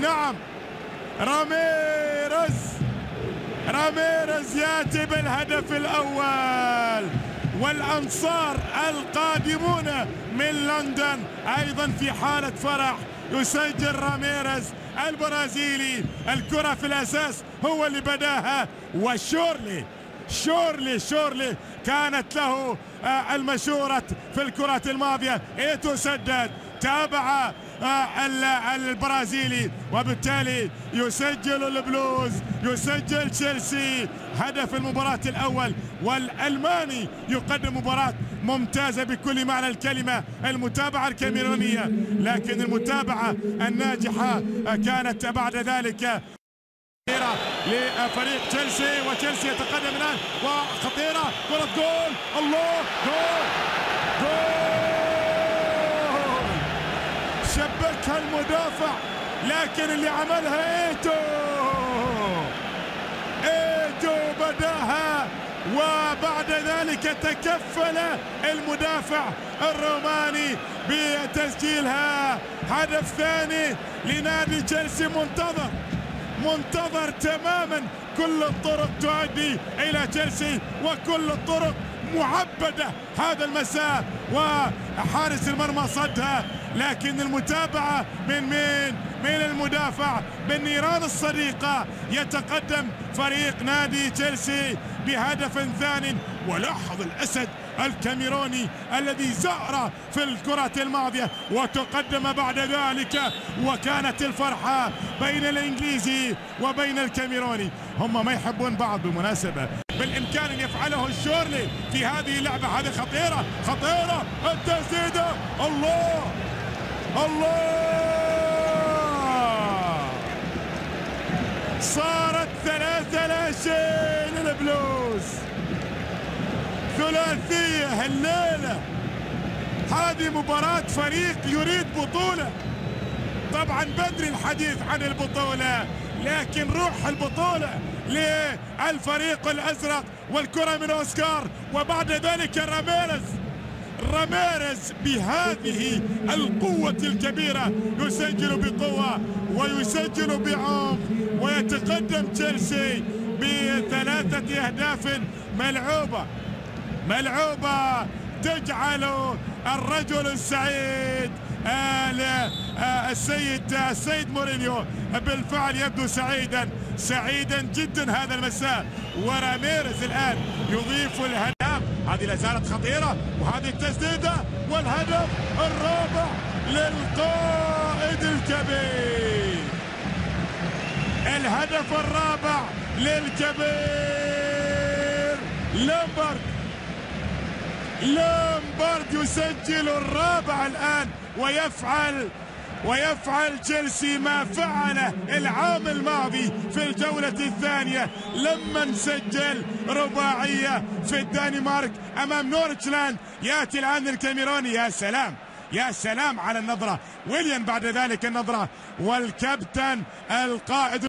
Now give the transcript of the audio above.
نعم. راميرز. راميرز يأتي بالهدف الأول. والأنصار القادمون من لندن أيضا في حالة فرح. يسجل راميرز البرازيلي. الكرة في الأساس هو اللي بداها. وشورلي شورلي شورلي كانت له آه، المشورة في الكرة الماضية. ايتو سدد تابع البرازيلي. وبالتالي يسجل البلوز يسجل تشيلسي. هدف المباراة الأول. والألماني يقدم مباراة ممتازة بكل معنى الكلمة. المتابعة الكاميرونية. لكن المتابعة الناجحة كانت بعد ذلك. لفريق تشيلسي. وتشيلسي يتقدم الآن. وخطيرة. كرة جول. الله جول. شبكها المدافع لكن اللي عملها إيتو. إيتو بدأها وبعد ذلك تكفل المدافع الروماني بتسجيلها. هدف ثاني لنادي تشيلسي منتظر. منتظر تماما. كل الطرق تؤدي إلى تشيلسي وكل الطرق معبدة هذا المساء وحارس المرمى صدها. لكن المتابعة من مين؟ من المدافع بالنيران الصديقة. يتقدم فريق نادي تشيلسي بهدف ثان ولاحظ الأسد الكاميروني الذي زار في الكرة الماضية وتقدم بعد ذلك وكانت الفرحة بين الإنجليزي وبين الكاميروني. هم ما يحبون بعض بالمناسبة بالإمكان أن يفعله الشورلي في هذه اللعبة. هذه خطيرة خطيرة. التسديدة الله! الله! صارت ثلاثة لا شيء للبلوز ثلاثية الليلة هذه مباراة فريق يريد بطولة. طبعا بدري الحديث عن البطولة لكن روح البطولة للفريق الأزرق والكرة من أوسكار. وبعد ذلك راميرز. راميرز بهذه القوة الكبيرة يسجل بقوة ويسجل بعمق ويتقدم تشيلسي بثلاثة أهداف ملعوبة. ملعوبة. تجعل الرجل السعيد السيد السيد مورينيو بالفعل يبدو سعيدا سعيدا جدا هذا المساء. وراميرز الآن يضيف الهدف هذه لا زالت خطيرة وهذه التسديدة والهدف الرابع للقائد الكبير. الهدف الرابع للكبير لامبرد. لامبرد يسجل الرابع الآن ويفعل ويفعل تشيلسي ما فعله العام الماضي في الجولة الثانية. لما سجل رباعية في الدنمارك أمام نوردشيلاند. يأتي الآن الكاميروني يا سلام. يا سلام على النظرة. ويليام بعد ذلك النظرة. والكابتن القائد